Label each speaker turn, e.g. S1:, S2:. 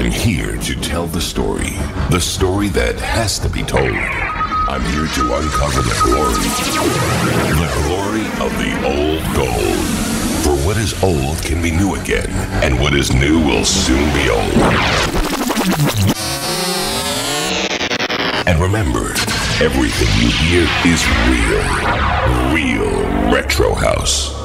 S1: I'm here to tell the story. The story that has to be told. I'm here to uncover the glory. The glory of the old gold. For what is old can be new again, and what is new will soon be old. And remember, everything you hear is real. Real Retro House.